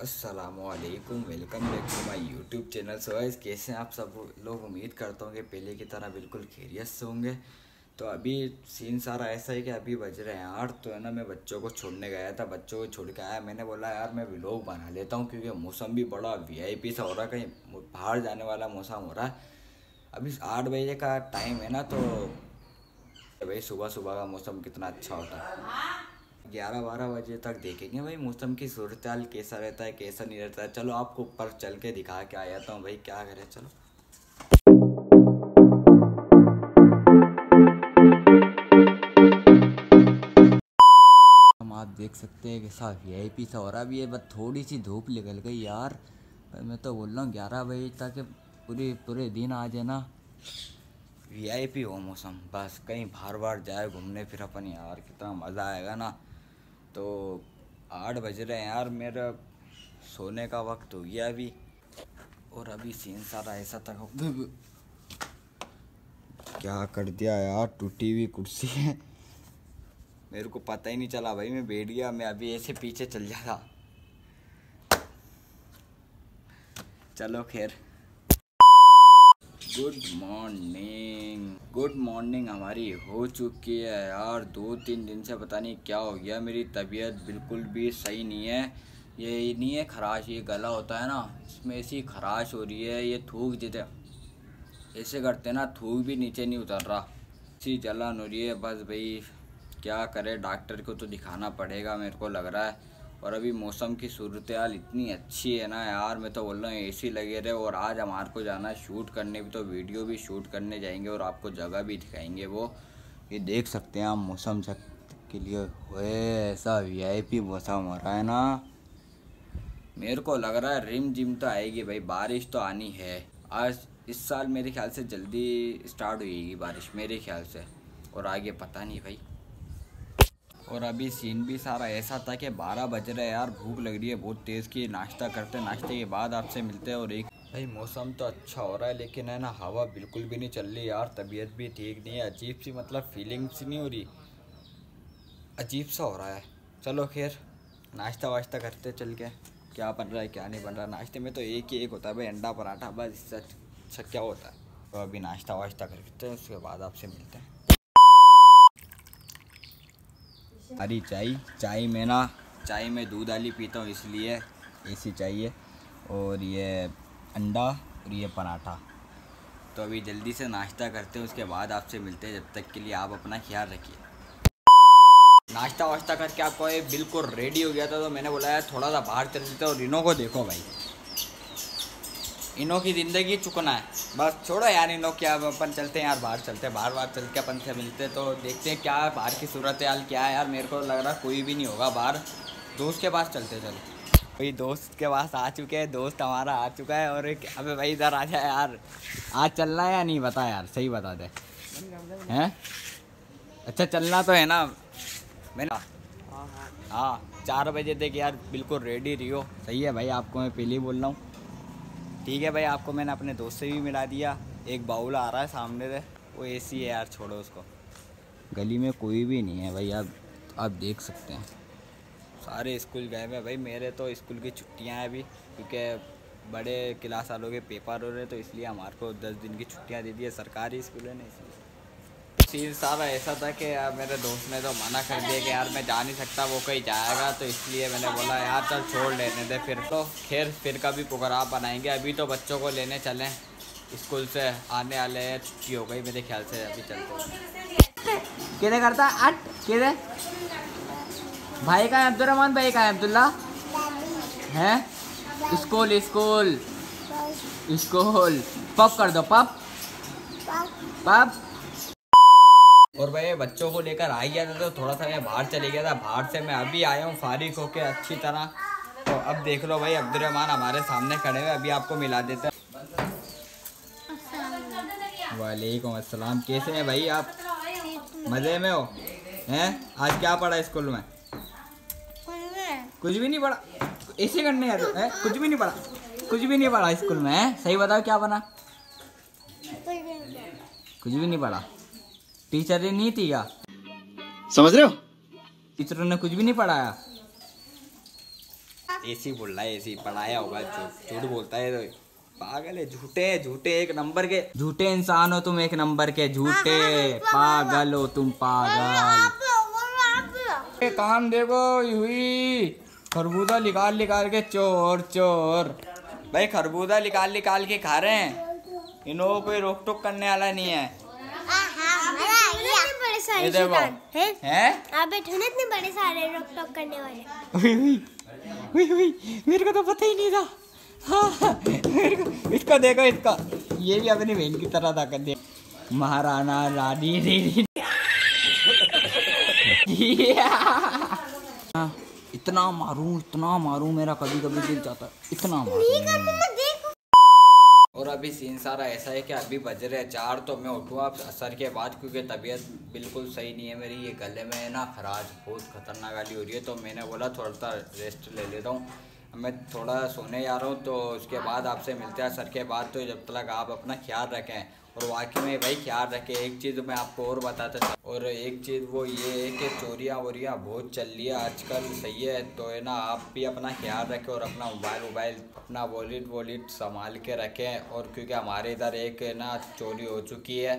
असलकुम welcome back to my YouTube channel so guys कैसे हैं आप सब? लोग उम्मीद करता हूँ कि पहले की तरह बिल्कुल खैरियत से होंगे। तो अभी सीन सारा ऐसा है कि अभी बज रहे हैं आठ तो है ना, मैं बच्चों को छोड़ने गया था, बच्चों को छोड़ के आया। मैंने बोला, यार, मैं व्लॉग बना लेता हूँ क्योंकि मौसम भी बड़ा वीआईपी सा हो रहा है, कहीं बाहर जाने वाला मौसम हो रहा है। अभी आठ बजे का टाइम है ना तो भाई सुबह सुबह का मौसम कितना अच्छा होता है। ग्यारह बारह बजे तक देखेंगे भाई। मौसम की सूरत कैसा रहता है, कैसा नहीं रहता है। चलो आपको ऊपर चल के दिखा के आ जाता हूँ भाई, क्या करें, चलो। आप देख सकते हैं कैसा वी आई पी सा हो रहा भी है बस थोड़ी सी धूप निकल गई यार। मैं तो बोल रहा हूँ, ग्यारह बजे तक पूरे पूरे दिन आ जाए ना वी आई पी हो मौसम बस कहीं बार बार जाए घूमने फिर अपन यार, कितना मज़ा आएगा ना। तो आठ बज रहे हैं यार, मेरा सोने का वक्त हो गया अभी। और अभी सीन सारा ऐसा तक क्या कर दिया यार, टूटी हुई कुर्सी है। मेरे को पता ही नहीं चला भाई, मैं बैठ गया, मैं अभी ऐसे पीछे चल जाता चलो खैर। गुड मॉर्निंग गुड मॉर्निंग हमारी हो चुकी है यार। दो तीन दिन से पता नहीं क्या हो गया। मेरी तबीयत बिल्कुल भी सही नहीं है। ये नहीं है खराश, ये गला होता है ना, इसमें ऐसी खराश हो रही है, ये थूक देते ऐसे करते ना, थूक भी नीचे नहीं उतर रहा। इसी जलन हो रही है, बस भाई, क्या करे? डॉक्टर को तो दिखाना पड़ेगा, मेरे को लग रहा है। और अभी मौसम की सूरत हाल इतनी अच्छी है ना यार, मैं तो बोल रहा हूँ एसी लगे रहे और आज हमारे को जाना है शूट करने भी तो वीडियो भी शूट करने जाएँगे और आपको जगह भी दिखाएँगे वो। ये देख सकते हैं आप मौसम के लिए। हुए ऐसा वीआईपी मौसम हो रहा है ना। मेरे को लग रहा है रिम जिम तो आएगी भाई, बारिश तो आनी है। आज, इस साल मेरे ख्याल से जल्दी स्टार्ट हुएगी बारिश, मेरे ख्याल से। और आगे पता नहीं भाई। और अभी सीन भी सारा ऐसा था कि बारह बज रहे यार, भूख लग रही है बहुत तेज़ की। नाश्ता करते, नाश्ते के बाद आपसे मिलते हैं और एक भाई, मौसम तो अच्छा हो रहा है, लेकिन है ना, हवा बिल्कुल भी नहीं चल रही यार। तबीयत भी ठीक नहीं है, अजीब सी मतलब फीलिंग्स नहीं हो रही। अजीब सा हो रहा है। चलो खैर, नाश्ता वाश्ता करते चल के। क्या बन रहा है, क्या नहीं बन रहा? नाश्ते में तो एक ही एक होता है भाई, अंडा पराठा, बस इससे अच्छा क्या होता है? तो अभी नाश्ता वाश्ता करते हैं, उसके बाद आपसे मिलते हैं। हरी चाय चाय में ना, चाय में दूध वाली पीता हूँ, इसलिए ऐसी चाहिए। और ये अंडा और ये पराठा। तो अभी जल्दी से नाश्ता करते हैं, उसके बाद आपसे मिलते हैं, जब तक के लिए आप अपना ख्याल रखिए। नाश्ता वाश्ता करके आपको ये बिल्कुल रेडी हो गया था तो मैंने बोला यार थोड़ा सा बाहर चल देते और इनों को देखो भाई। इनों की ज़िंदगी चुकना है। बस छोड़ो यार इनों क्या अपन चलते हैं यार, बाहर चलते हैं बाहर बाहर चल के अपन से मिलते तो देखते हैं क्या बाहर की सूरत हाल क्या है यार। मेरे को लग रहा कोई भी नहीं होगा बाहर। दोस्त के पास चलते चलो। भाई दोस्त के पास आ चुके हैं, दोस्त हमारा आ चुका है और एक, अबे भाई इधर आ जाए यार। आज चलना है या नहीं, बता यार, सही बता दे। हैं? अच्छा चलना तो है ना। मैंने हाँ चार बजे तक यार, बिल्कुल रेडी रही हो सही है भाई, आपको मैं पहले ही बोल रहा हूँ। ठीक है भाई, आपको मैंने अपने दोस्त से भी मिला दिया। एक बाउल आ रहा है सामने से, वो एसी है यार, छोड़ो उसको। गली में कोई भी नहीं है भाई, आप आप देख सकते हैं। सारे स्कूल गए हुए भाई, मेरे तो स्कूल की छुट्टियाँ हैं अभी, क्योंकि बड़े क्लास वालों के पेपर हो रहे तो इसलिए हमारे को दस दिन की छुट्टियाँ दे दी है, सरकारी स्कूलों ने ना इसलिए। सीन सारा ऐसा था कि यार मेरे दोस्त ने तो मना कर दिया कि यार मैं जा नहीं सकता वो कहीं जाएगा तो इसलिए मैंने बोला यार चल छोड़ लेने दे फिर तो खैर फिर कभी प्रोग्राम बनाएँगे अभी तो बच्चों को लेने चलें स्कूल से आने वाले हैं छुट्टी हो गई मेरे ख्याल से अभी चलते किधे करता? आठ किधे भाई का है अब्दुलरहमान भाई का है अब्दुल्ला? है? School school. स्कूल। पप कर दो पप। पप। और भाई बच्चों को लेकर आ गया था तो थोड़ा सा मैं बाहर चले गया था। बाहर से मैं अभी आया हूँ फारिग होके अच्छी तरह। तो अब देख लो भाई, अब्दुलरहमान हमारे सामने खड़े हुए अभी आपको मिला देते हैं। वालेकुम अस्सलाम। कैसे हैं भाई आप? मज़े में हो? हैं? आज क्या पढ़ा स्कूल में? कुछ भी नहीं पढ़ा। ऐसे करने है? कुछ भी नहीं पढ़ा। कुछ भी नहीं पढ़ा स्कूल में, है? सही बताओ क्या बना? कुछ भी नहीं पढ़ा। टीचर ही नहीं थी क्या समझ रहे हो? टीचरों ने कुछ भी नहीं पढ़ाया। ऐसी बोल रहा है ऐसी पढ़ाया होगा झूठ बोलता है तो। पागल है झूठे झूठे एक नंबर के। झूठे इंसान हो तुम एक नंबर के झूठे। पागल हो तुम पागल काम देखो हुई। खरबूजा निकाल निकाल के चोर चोर। भाई खरबूजा निकाल निकाल के खा रहे हैं। इन लोगों को कोई रोक टोक करने वाला नहीं है। ये देखो हैं? आप बैठो ना इतने बड़े सारे रोक टोक करने वाले। हुई हुई मेरे को तो पता ही नहीं था। हाँ मेरे को इसका देखो इसका। ये भी अपनी बहन की तरह था कर महाराणा रानी री हाँ, इतना मारूं इतना मारूं मेरा कभी कभी दिल जाता है। इतना मारूं। और अभी सीन सारा ऐसा है कि अभी बज रहे चार तो मैं उठूँ आप असर के बाद क्योंकि तबीयत बिल्कुल सही नहीं है मेरी, ये गले में है ना खराज बहुत खतरनाक वाली हो रही है तो मैंने बोला थोड़ा सा रेस्ट ले लेता हूँ। मैं थोड़ा सोने जा रहा हूँ तो उसके बाद आपसे मिलते हैं सर के बाद तो जब तक आप अपना ख्याल रखें। और वाकई में भाई ख्याल रखें, एक चीज़ मैं आपको और बताता था, और एक चीज़ वो ये है कि चोरियाँ वोरियाँ बहुत चल रही है आजकल, सही है तो है ना, आप भी अपना ख्याल रखें और अपना मोबाइल वोबाइल अपना वॉलेट वॉलेट संभाल के रखें, और क्योंकि हमारे इधर एक है ना, चोरी हो चुकी है,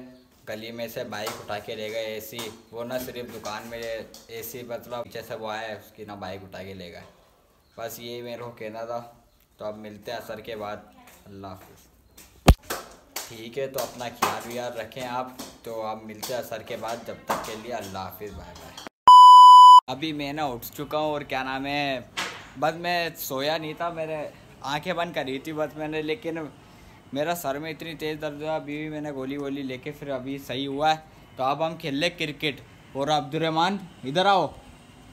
गली में से बाइक उठा के ले गए एसी वो ना सिर्फ़ दुकान में एसी मतलब जैसे वो आया उसकी ना बाइक उठा के ले गए। बस यही मेरे को कहना था तो अब मिलते हैं असर के बाद, अल्लाह हाफिज़। ठीक है तो अपना ख्याल व्याल रखें आप। तो आप मिलते हैं असर के बाद। जब तक के लिए अल्लाह हाफिज़, बाय बाय। अभी मैं ना उठ चुका हूँ और क्या नाम है, बस मैं सोया नहीं था। मेरे आँखें बंद करी थी बस मैंने, लेकिन मेरा सर में इतनी तेज़ दर्द हुआ, अभी भी मैंने गोली वोली लेके फिर अभी सही हुआ है। तो अब हम खेल ले क्रिकेट। और अब्दुलरहमान, इधर आओ।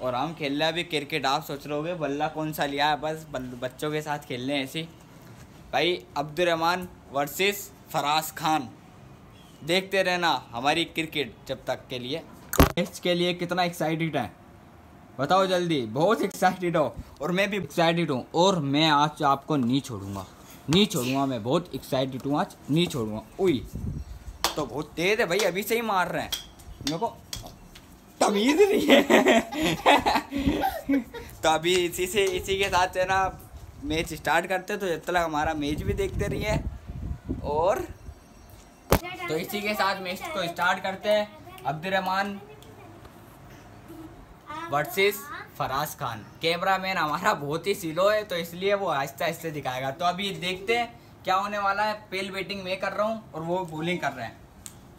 और हम खेल रहे अभी क्रिकेट। आप सोच रहे हो बल्ला कौन सा लिया है? बस बच्चों के साथ खेलने ऐसी भाई, अब्दुलरहमान वर्सेस फराज खान। देखते रहना हमारी क्रिकेट जब तक के लिए। मैच के लिए कितना एक्साइटेड है। बताओ जल्दी, बहुत एक्साइटेड हो। और मैं भी एक्साइटेड हूँ। और मैं आज आपको नहीं छोड़ूँगा। नहीं छोड़ूँगा मैं, बहुत एक्साइटेड हूँ आज। नहीं छोड़ूँगा। उई तो बहुत तेज है भाई, अभी से ही मार रहे हैं। मेरे को तमीज नहीं है। तो अभी इसी से, इसी के साथ है ना मैच स्टार्ट करते तो जब तक हमारा मैच भी देखते रहिए। और तो इसी के साथ मैच को स्टार्ट करते हैं। अब्दुलरहमान वर्सेस फराज खान। कैमरामैन हमारा बहुत ही सिलो है तो इसलिए वो आहिस्ते आहिस्ते दिखाएगा। तो अभी देखते हैं क्या होने वाला है। पेल बैटिंग मैं कर रहा हूँ और वो बॉलिंग कर रहे हैं।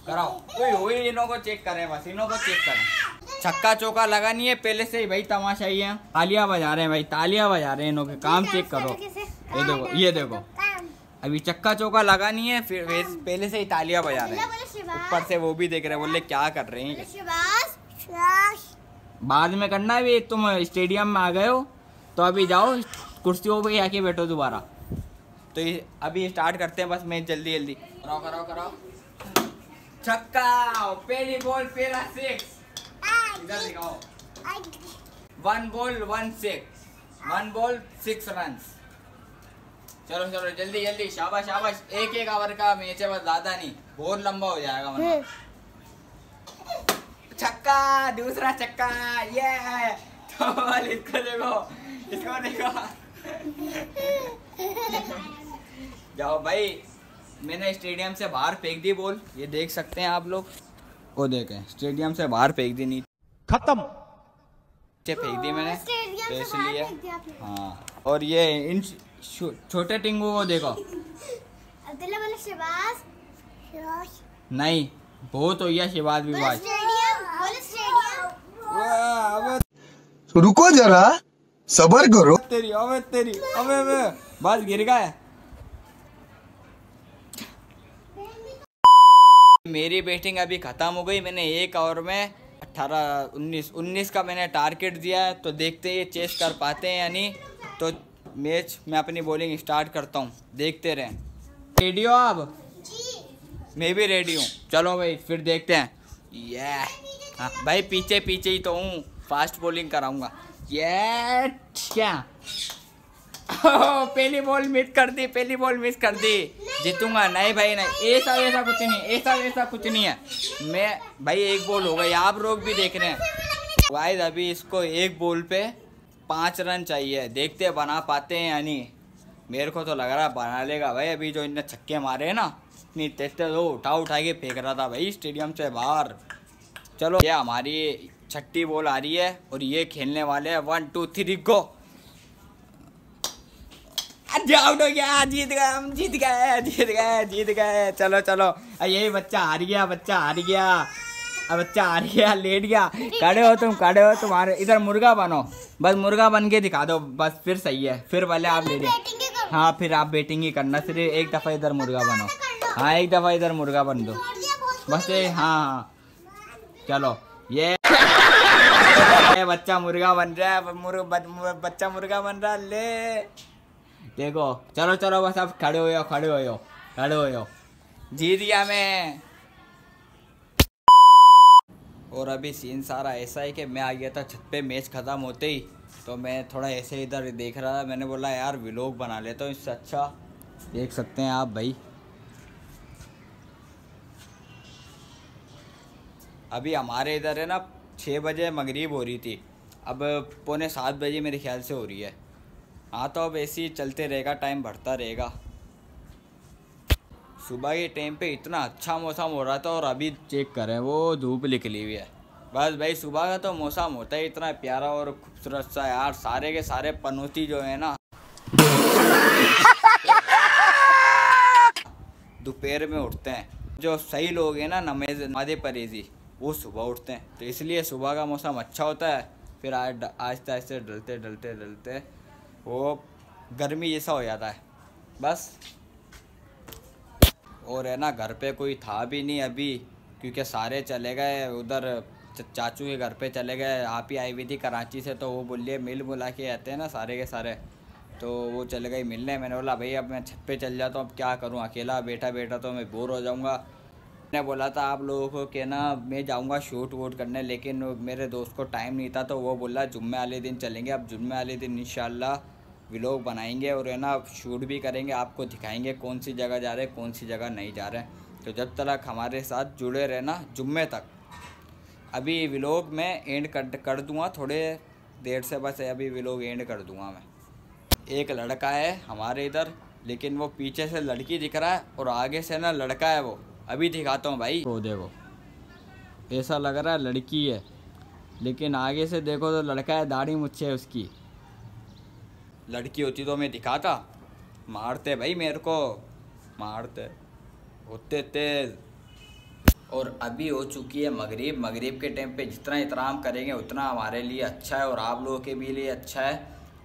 कराओ। कोई हुई इन्हों को चेक करें बस इन्हों को चेक करें। छक्का चौका लगा नहीं है पहले से ही भाई तमाशा ही है। तालियाँ बजा रहे हैं भाई तालियाँ बजा रहे हैं इन्हों के। काम चेक करो ये देखो ये देखो। अभी चक्का चौका लगा नहीं है फिर पहले से ही तालियाँ बजा रहे हैं। ऊपर से वो भी देख रहे हैं बोले क्या कर रहे हैं? बाद में करना है भी तुम स्टेडियम में आ गए हो तो अभी जाओ कुर्सियों पे आके बैठो दोबारा। तो अभी स्टार्ट करते हैं बस मैं जल्दी जल्दी। कराओ कराओ कराओ। छक्का पहली बॉल पहला सिक्स इधर दिखाओ। One ball one six one ball six run चलो चलो जल्दी जल्दी शाबाश शाबाश। एक एक ओवर का मैच है बस ज़्यादा नहीं। बहुत लंबा हो जाएगा मतलब छक्का दूसरा छक्का ये तो इसको देखो इसको देखो। जाओ भाई मैंने स्टेडियम से बाहर फेंक दी बॉल। ये देख सकते हैं आप लोग। वो देखें स्टेडियम से बाहर फेंक दी नहीं खत्म। फेंक दी मैंने। तो इसलिए हाँ। और ये इन छोटे टिंगू को देखो। नहीं बहुत हो गया शिवाज भी बाज रुको जरा सबर करो। तेरी अबे तेरी अबे अबे। बस गिर गया मेरी बैटिंग अभी खत्म हो गई। मैंने एक ओवर में अठारह उन्नीस उन्नीस का मैंने टारगेट दिया है। तो देखते हैं ये चेस कर पाते हैं यानी तो मैच मैं अपनी बॉलिंग स्टार्ट करता हूँ। देखते रहें। रेडी हो आप? मैं भी रेडी हूँ। चलो भाई फिर देखते हैं। ये हाँ भाई पीछे पीछे ही तो हूँ। फास्ट बॉलिंग कराऊँगा। ये क्या? पहली बॉल मिस कर दी पहली बॉल मिस कर दी। जीतूँगा। नहीं भाई नहीं। ऐसा वैसा कुछ नहीं ऐसा वैसा कुछ नहीं है। मैं भाई एक बॉल हो गई। आप लोग भी देख रहे हैं। भाई अभी इसको एक बॉल पे पाँच रन चाहिए। देखते बना पाते हैं या नहीं। मेरे को तो लग रहा है बना लेगा भाई। अभी जो इनने छक्के मारे हैं ना, इतनी तेज तेज वो उठा उठा के फेंक रहा था भाई स्टेडियम से बाहर। चलो, ये हमारी छठी बॉल आ रही है और ये खेलने वाले हैं। One two three go out हो गया जीत गए हम, जीत गए जीत गए जीत गए। चलो चलो। यही बच्चा हार गया, बच्चा हार गया। अब बच्चा हार गया, लेट गया। खड़े हो तुम, खड़े हो तुम्हारे। इधर मुर्गा बनो। बस मुर्गा बन के दिखा दो। बस फिर सही है। फिर वाले आप ले ही, फिर आप बैटिंग ही करना। सिर्फ़ एक दफ़ा इधर मुर्गा बनो। हाँ एक दफ़ा इधर मुर्गा बन दो। बस ये हाँ हाँ। चलो, ये बच्चा मुर्गा बन रहा है। मुर्गा बच- बच्चा मुर्गा बन रहा है। ले। देखो, चलो चलो, बस अब खड़े हो खड़े हो खड़े हो जीत गया मैं। और अभी सीन सारा ऐसा है कि मैं आ गया था, छत पे मैच ख़त्म होते ही। तो मैं थोड़ा ऐसे इधर देख रहा था, मैंने बोला, यार व्लॉग बना लेता हूँ, इससे अच्छा देख सकते हैं आप भाई। अभी हमारे इधर है ना छः बजे मगरीब हो रही थी। अब पौने सात बजे मेरे ख्याल से हो रही है। हाँ तो अब ऐसे ही चलते रहेगा टाइम बढ़ता रहेगा। सुबह के टाइम पे इतना अच्छा मौसम हो रहा था और अभी चेक करें, वो धूप निकली हुई है। बस भाई, सुबह का तो मौसम होता है इतना प्यारा और खूबसूरत सा यार। सारे के सारे पनौती जो है ना। दोपहर में उठते हैं। जो सही लोग हैं ना, नमाज़ नमाज़ परेजी वो सुबह उठते हैं। तो इसलिए सुबह का मौसम अच्छा होता है। फिर आज आहिस्ते आहिस्ते डलते डलते डलते वो गर्मी जैसा हो जाता है। बस। और है ना, घर पे कोई था भी नहीं अभी, क्योंकि सारे चले गए, उधर चाचू के घर पे चले गए, आप ही आई हुई थी कराची से तो वो बोलिए, मिल बुला के आते हैं ना सारे के सारे। तो वो चले गई मिलने, मैंने बोला, भाई, अब मैं छत पे चल जाता हूँ, अब क्या करूँ, अकेला बैठा बैठा तो मैं बोर हो जाऊँगा। मैंने बोला था आप लोगों को कि ना, मैं जाऊँगा शूट वूट करने, लेकिन मेरे दोस्त को टाइम नहीं था तो वो बोला, जुम्मे वाले दिन चलेंगे, अब जुम्मे वाले दिन इंशाल्लाह व्लॉग बनाएँगे और है ना शूट भी करेंगे, आपको दिखाएँगे कौन सी जगह जा रहे हैं, कौन सी जगह नहीं जा रहे हैं। तो जब तक हमारे साथ जुड़े रहना, जुम्मे तक। अभी व्लॉग मैं एंड कर कर दूँगा थोड़े देर से, बस अभी व्लॉग एंड कर दूँगा मैं। एक लड़का है हमारे इधर, लेकिन वो पीछे से लड़की दिख रहा है और आगे से ना लड़का है वो। अभी दिखाता हूँ भाई। वो देखो। ऐसा लग रहा है लड़की है, लेकिन आगे से देखो तो लड़का है, दाढ़ी मुच्छे उसकी। लड़की होती तो मैं दिखाता। मारते भाई मेरे को। मारते। होते तेज। और अभी हो चुकी है मगरिब। मगरिब के टाइम पे जितना इतराम करेंगे, उतना हमारे लिए अच्छा है और आप लोगों के भी लिए अच्छा है।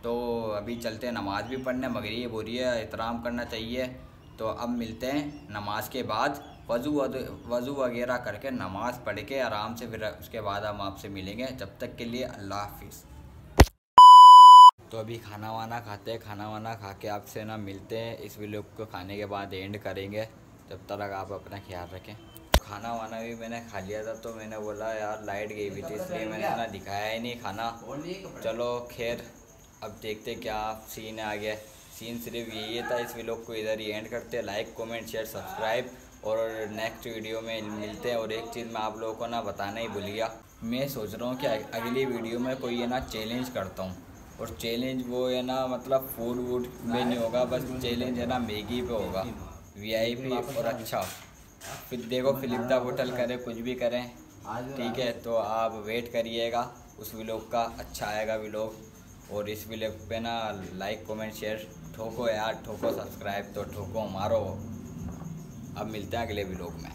तो अभी चलते हैं नमाज़ भी पढ़ने। मगरिब हो रही है, एहतराम करना चाहिए। तो अब मिलते हैं नमाज़ के बाद। वज़ू वज़ू वगैरह करके नमाज़ पढ़ के आराम से फिर उसके बाद हम आपसे मिलेंगे। जब तक के लिए अल्लाह हाफिज़। तो अभी खाना वाना खाते हैं खाना वाना खा के आपसे ना मिलते हैं। इस वीडियो को खाने के बाद एंड करेंगे, जब तक आप अपना ख्याल रखें। खाना वाना भी मैंने खा लिया था तो मैंने बोला, यार लाइट गई हुई थी, इसलिए मैंने ना दिखाया ही नहीं खाना। चलो, खैर, अब देखते क्या सीन आ गया सीन सिर्फ़ यही था, इस वीडियो को इधर ही एंड करते हैं। लाइक कमेंट शेयर सब्सक्राइब और नेक्स्ट वीडियो में मिलते हैं। और एक चीज़ मैं आप लोगों को ना बताना ही भूल गया। मैं सोच रहा हूँ कि अगली वीडियो में कोई ये ना चैलेंज करता हूँ। और चैलेंज वो है ना मतलब फ़ूड वूड में नहीं होगा, बस चैलेंज है ना मैगी पे होगा वीआईपी और अच्छा। फिर देखो फिलिप द होटल करें, कुछ भी करें, ठीक है तो आप वेट करिएगा, उस व्लॉग का अच्छा आएगा व्लॉग और इस व्लॉग पे ना लाइक कमेंट शेयर ठोको यार, ठोको सब्सक्राइब तो ठोको मारो। अब मिलते हैं अगले व्लॉग में।